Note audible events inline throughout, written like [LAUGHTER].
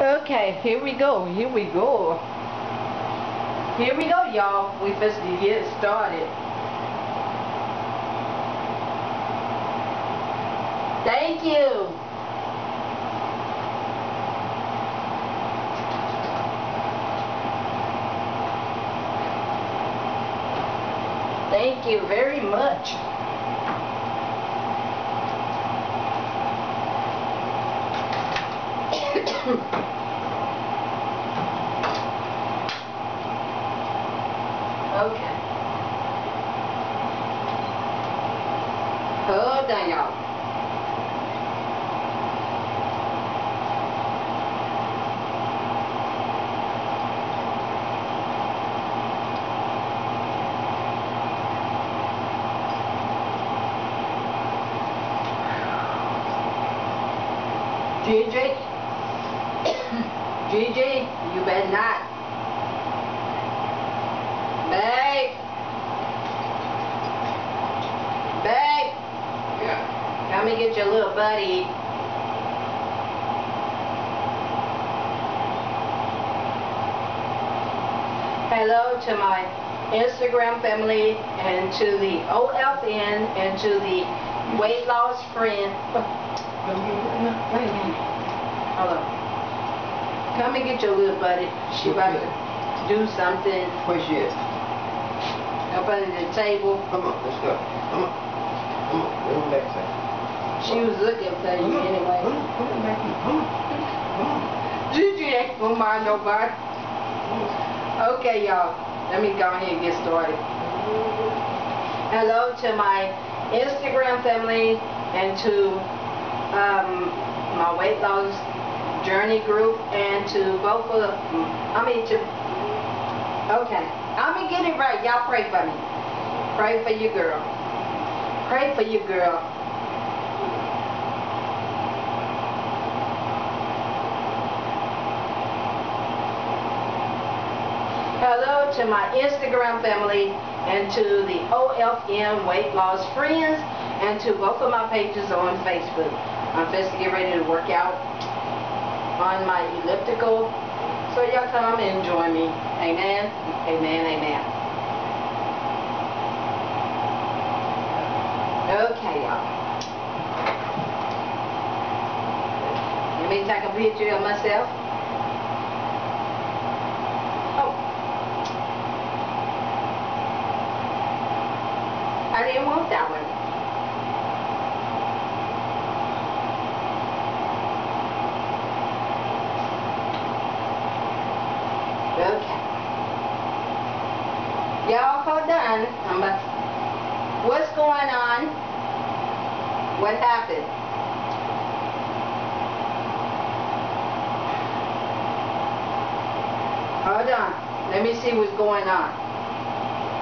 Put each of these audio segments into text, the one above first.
Okay, here we go, here we go. Here we go, y'all. We first get started. Thank you. Thank you very much. Okay. Hold on, y'all. GG. GG, you better not. Babe. Babe. And get your little buddy. Hello to my Instagram family and to the OFN and to the weight loss friend. [LAUGHS] Hold on. Come and get your little buddy. She about to do something Where she at? up under the table. Come on, let's go. Come on. Come on. Go back. She was looking for you anyway. On. Gigi ain't gonna mind nobody. Okay, y'all. Let me go ahead and get started. Hello to my Instagram family and to um, my weight loss journey group and to both of I mean to okay. I'm gonna get it right. Y'all pray for me. Pray for your girl. Pray for your girl. Hello to my Instagram family and to the OFM weight loss friends and to both of my pages on Facebook. I'm supposed to get ready to work out on my elliptical. So y'all come and join me. Amen. Amen. Amen. Okay, y'all. Let me take a picture of myself. Oh. I didn't want that one. Okay. Y'all hold on. I'm about, what's going on? What happened? Hold on. Let me see what's going on.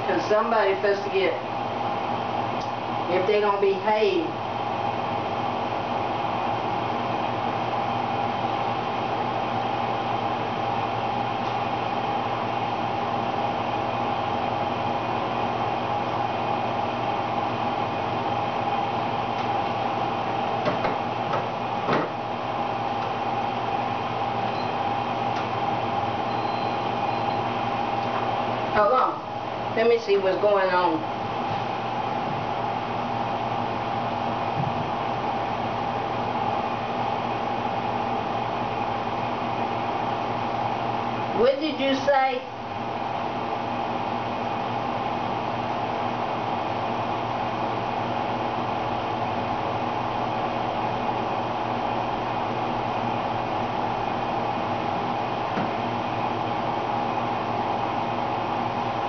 Because somebody supposed to get if they don't behave. Let me see what's going on. What did you say?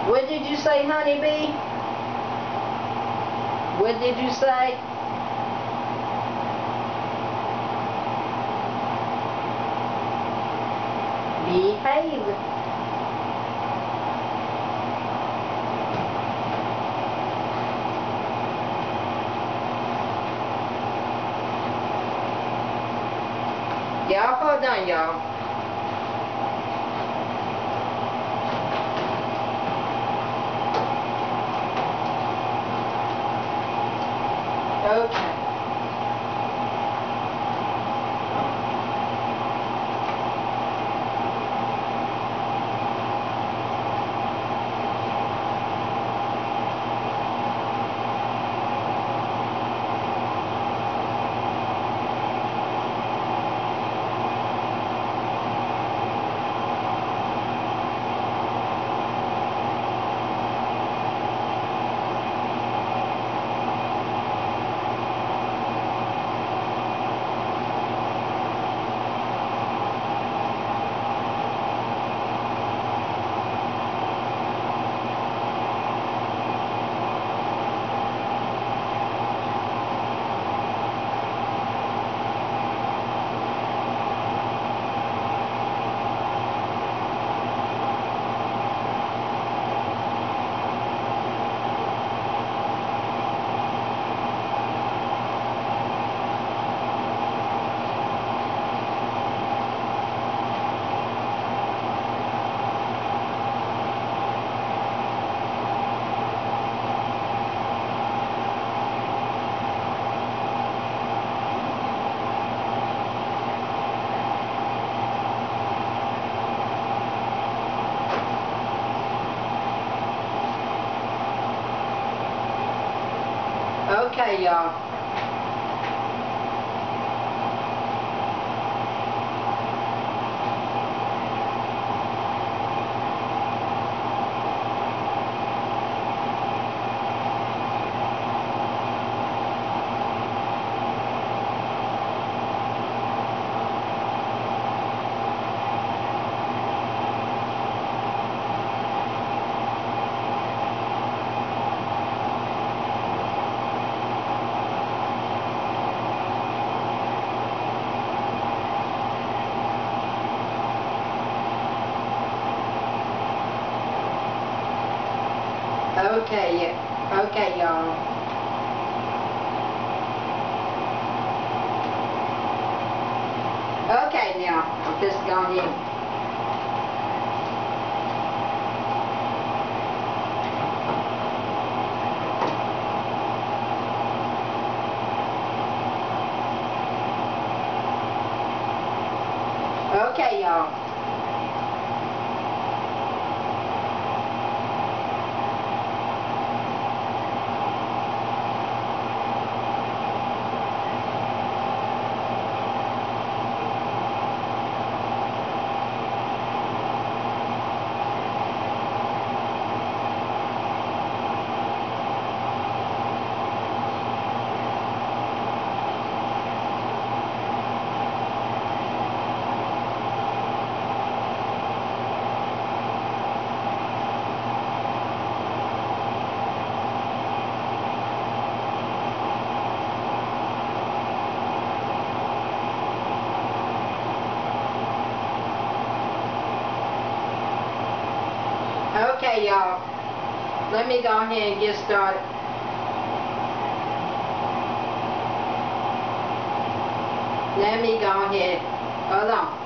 What did you say, honeybee? What did you say? Behave. Y'all hold on, y'all. Okay, y'all. Uh, Okay, yeah. Okay, y'all. Okay, now, I'm just going in. Okay, y'all. Let me go ahead and get started. Let me go ahead. Hold on.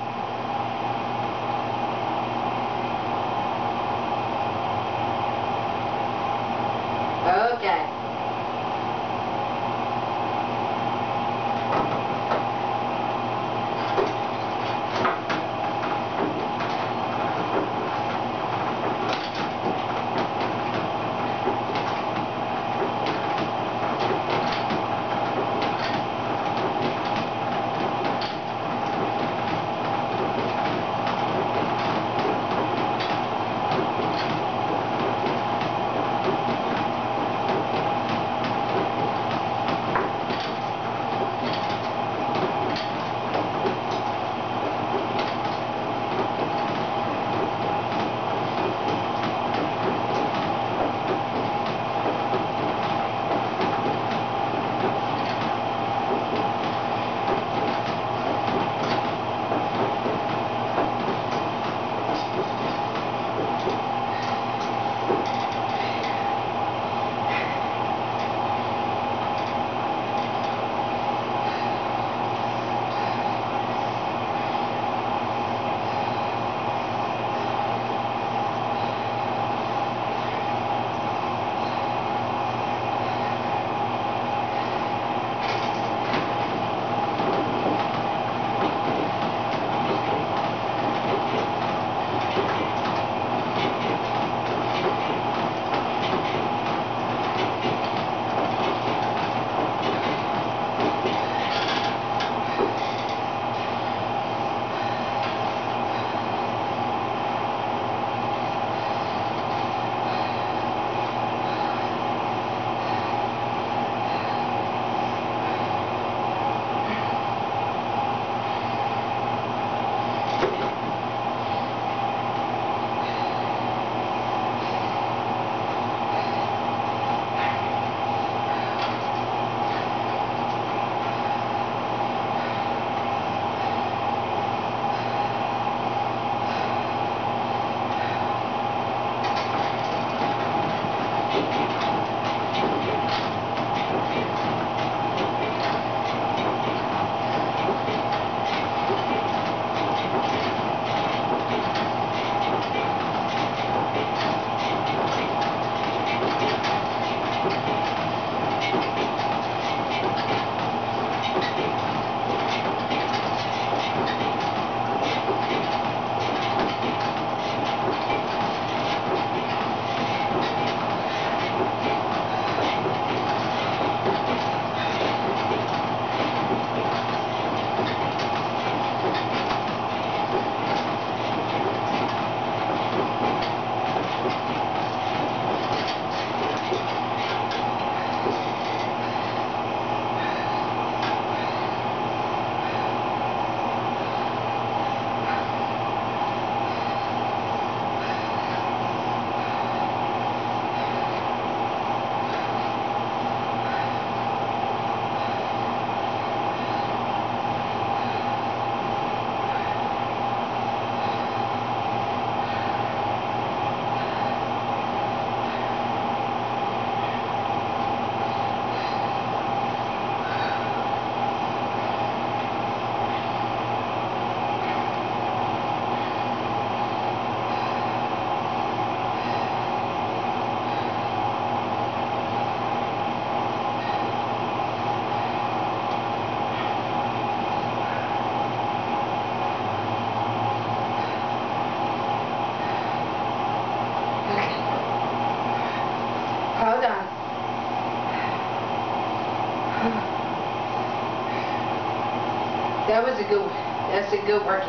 Good workout.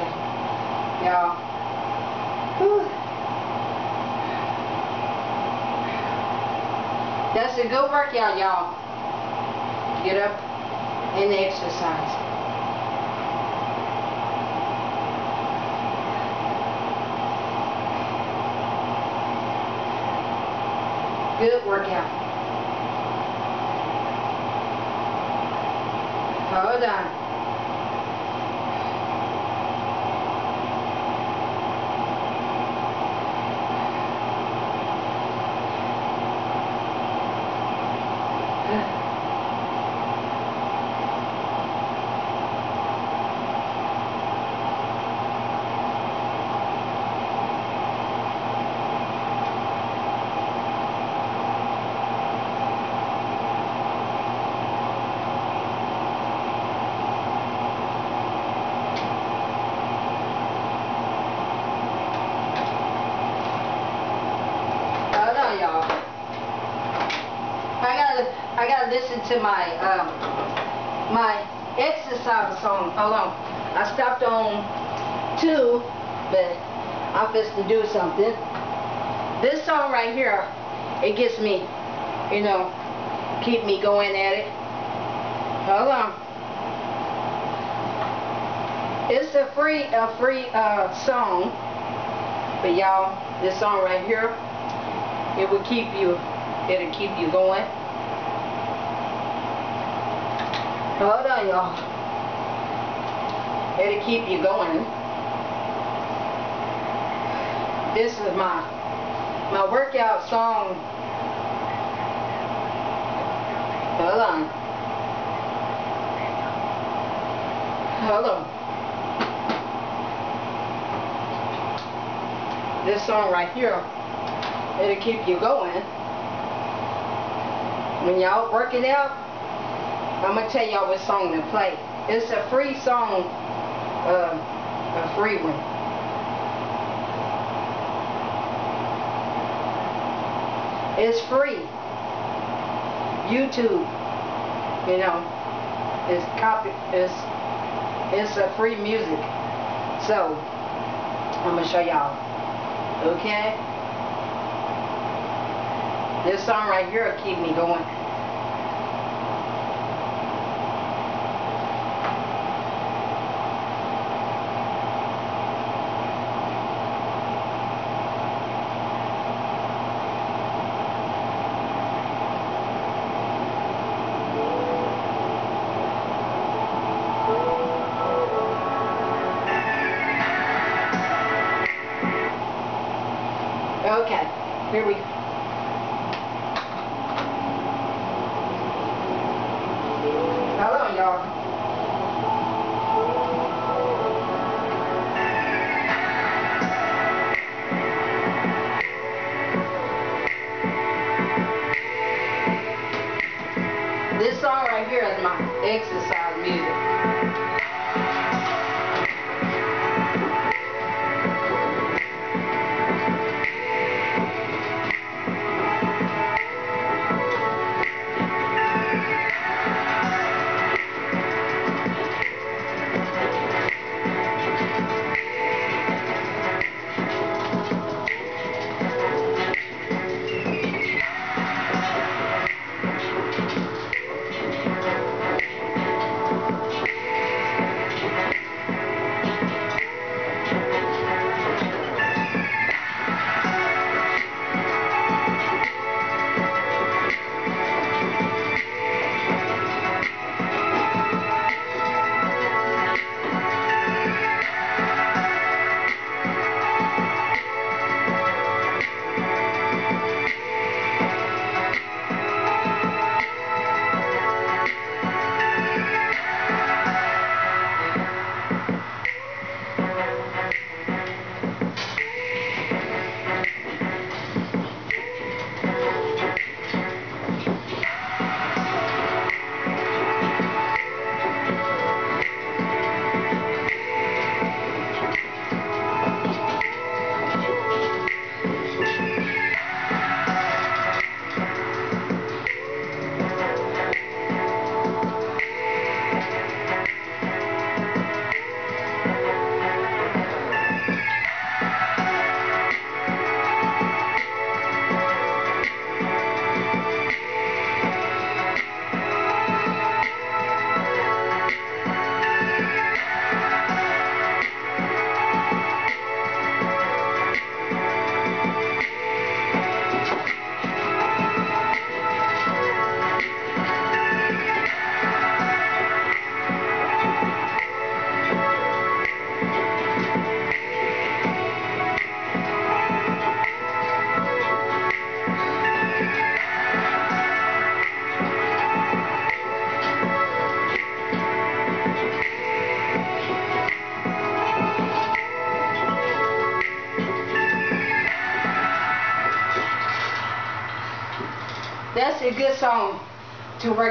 Y'all. That's a good workout, y'all. Get up and exercise. Good workout. Hold on. Hold on, y'all. I gotta, I gotta listen to my, um, my exercise song. Hold on. I stopped on two, but I'm supposed to something. This song right here, it gets me, you know, keep me going at it. Hold on. It's a free, a free, uh, song. But y'all, this song right here, it will keep you, it'll keep you going. Hold on, y'all. It'll keep you going. This is my, my workout song. Hold on. Hold on. This song right here, it'll keep you going. When y'all working out, I'm gonna tell y'all what song to play. It's a free song, uh, a free one. It's free. YouTube, you know, it's copy, it's, it's a free music. So, I'm gonna show y'all. Okay? This song right here will keep me going.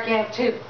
To work out too.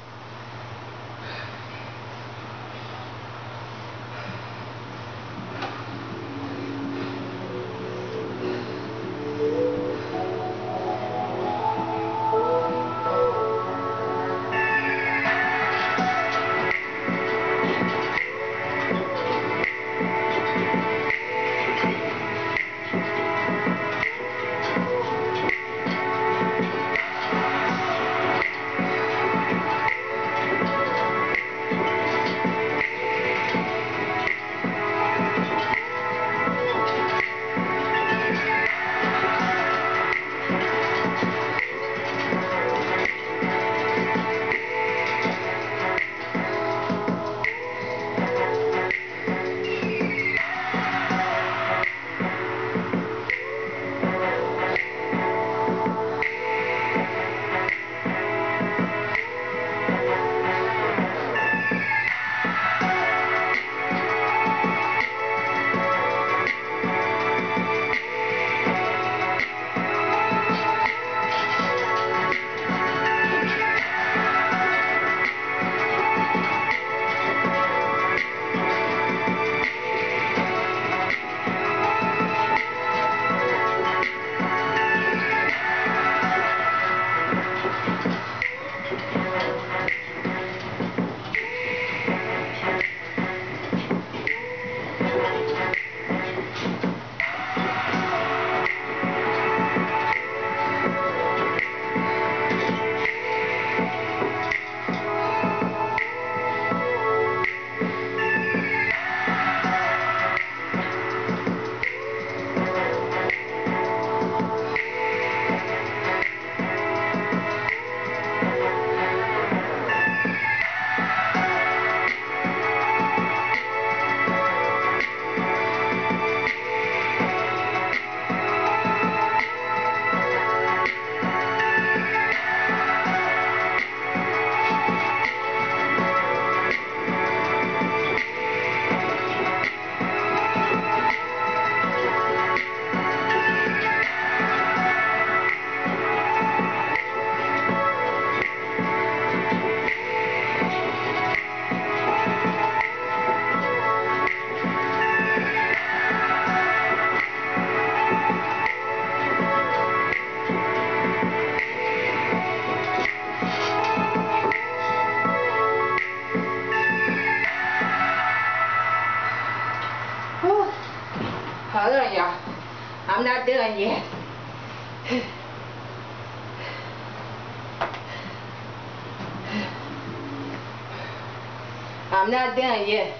Not done yet.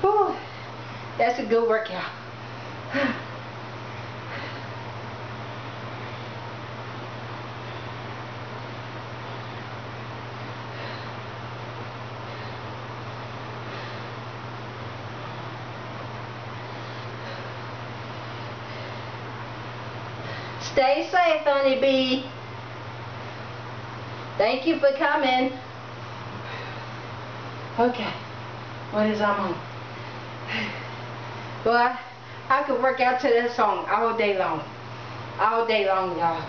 Whew. That's a good workout. Honeybee. Thank you for coming. Okay, what is I'm on? Boy, I could work out to that song all day long. All day long, y'all?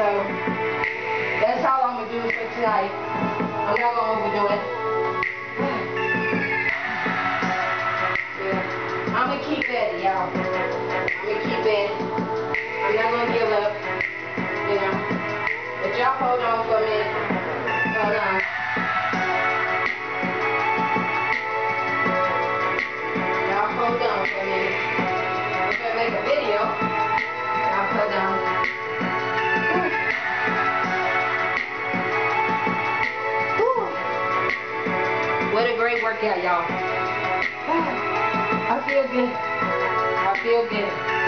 So, that's all I'm gonna do for tonight. I'm not gonna overdo it. [SIGHS] I'm gonna keep it, y'all. I'm gonna keep it. Workout, y'all. Ah, I feel good. I feel good.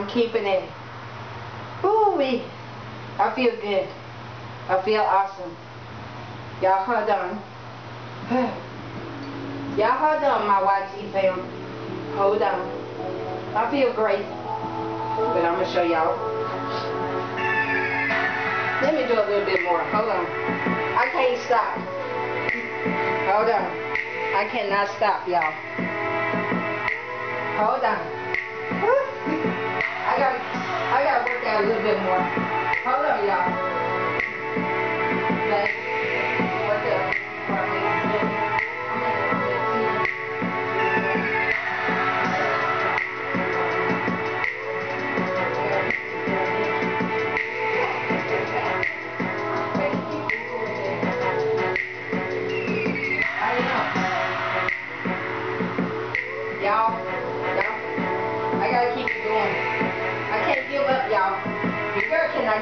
I'm keeping it. Ooh wee. I feel good. I feel awesome. Y'all hold on. [SIGHS] Y'all hold on, my YT fam. Hold on. I feel great. But I'm gonna show y'all. Let me do a little bit more. Hold on. I can't stop. Hold on. I cannot stop, y'all. Hold on. I gotta, I gotta work out a little bit more. Hold on, y'all. Okay.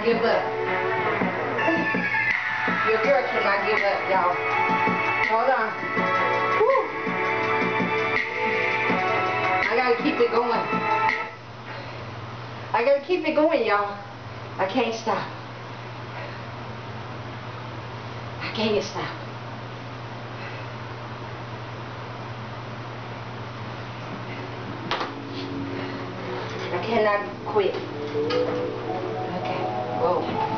Give up. Your girl cannot give up, y'all. Hold on. Whew. I gotta keep it going. I gotta keep it going, y'all. I can't stop. I can't stop. I cannot quit. Okay. Whoa.